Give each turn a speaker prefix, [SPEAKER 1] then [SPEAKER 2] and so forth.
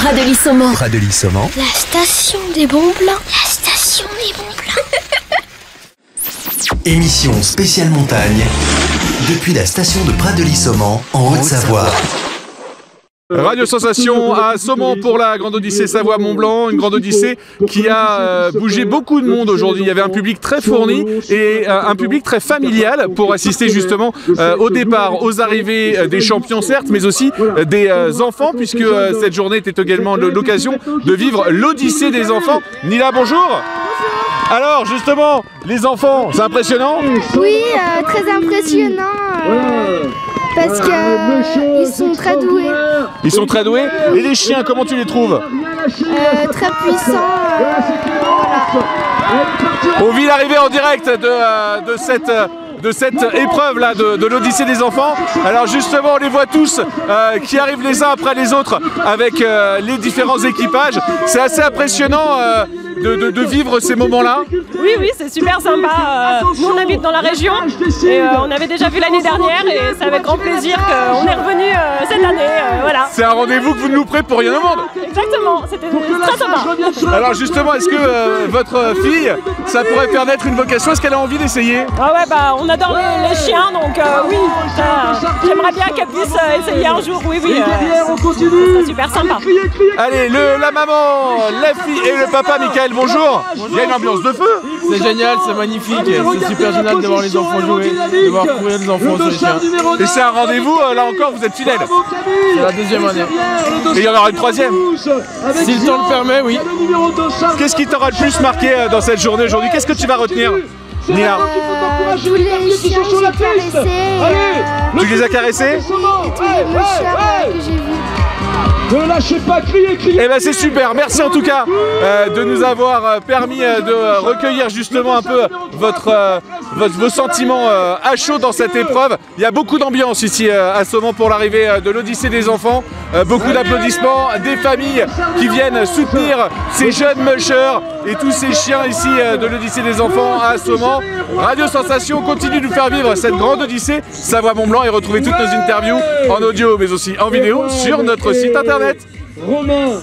[SPEAKER 1] Pradely Saumon.
[SPEAKER 2] Pradely Saumon.
[SPEAKER 3] La station des bons plans. La station des bons plans.
[SPEAKER 2] Émission spéciale montagne depuis la station de Pradely Saumon en Haute-Savoie.
[SPEAKER 4] Radio Sensation à Saumon pour la Grande Odyssée Savoie-Mont-Blanc, une Grande Odyssée qui a euh, bougé beaucoup de monde aujourd'hui. Il y avait un public très fourni et euh, un public très familial pour assister justement euh, au départ, aux arrivées euh, des champions certes, mais aussi euh, des euh, enfants puisque euh, cette journée était également le- l'occasion de vivre l'Odyssée des enfants. Nila, bonjour alors justement, les enfants, c'est impressionnant
[SPEAKER 3] Oui, euh, très impressionnant. euh, parce que euh, ils sont très doués,
[SPEAKER 4] Ils sont très doués. Et les chiens, comment tu les trouves
[SPEAKER 3] euh, très puissants. euh,
[SPEAKER 4] On vit l'arrivée en direct de, euh, de cette, de cette épreuve là de, de l'Odyssée des enfants. Alors justement, on les voit tous euh, qui arrivent les uns après les autres avec euh, les différents équipages. C'est assez impressionnant euh, de, de- de vivre ces
[SPEAKER 5] Oui, oui, c'est super sympa. Euh, nous, on habite dans la région et euh, on avait déjà vu l'année dernière et c'est avec grand plaisir qu'on est revenu euh, cette année. euh, voilà.
[SPEAKER 4] C'est un rendez-vous que vous ne louperez pour rien au monde.
[SPEAKER 5] Exactement, c'était très sympa.
[SPEAKER 4] Alors justement, est-ce que euh, votre fille, ça pourrait faire naître une vocation? Est-ce qu'elle a envie d'essayer?
[SPEAKER 5] Ah ouais, bah on adore les, les chiens donc euh, oui, j'aimerais bien qu'elle puisse euh, essayer un jour. Oui, oui, euh, ce serait super sympa.
[SPEAKER 4] Allez, le, la maman, la fille et le papa, Michael, bonjour. Il y a une ambiance de feu.
[SPEAKER 6] C'est génial, c'est magnifique, c'est super génial de voir les enfants jouer, de voir courir les enfants sur les chiens.
[SPEAKER 4] Et c'est un rendez-vous, euh, là encore, vous êtes fidèles.
[SPEAKER 6] C'est la deuxième année.
[SPEAKER 4] Et il y en aura une troisième.
[SPEAKER 6] Si le temps le permet, oui.
[SPEAKER 4] Qu'est-ce qui t'aura le plus marqué euh, dans cette journée aujourd'hui Qu'est-ce que tu vas retenir Nina,
[SPEAKER 3] euh, tous les chiens que j'ai caressés et euh,
[SPEAKER 4] tu les as caressés
[SPEAKER 3] tous les moucheurs euh, que j'ai vus.
[SPEAKER 7] Ne lâchez pas, criez, criez
[SPEAKER 4] Eh ben c'est super, merci en tout cas euh, de nous avoir euh, permis euh, de recueillir justement un peu votre, votre- vos sentiments euh, à chaud dans cette épreuve. Il y a beaucoup d'ambiance ici euh, à Saumon pour l'arrivée euh, de l'Odyssée des enfants. Euh, beaucoup d'applaudissements, des familles qui viennent soutenir ces jeunes mushers et tous ces chiens ici euh, de l'Odyssée des enfants à Saumon. Radio Sensation continue de nous faire vivre cette grande Odyssée Savoie-Mont-Blanc et retrouver toutes nos interviews en audio mais aussi en vidéo sur notre site internet.
[SPEAKER 7] Romain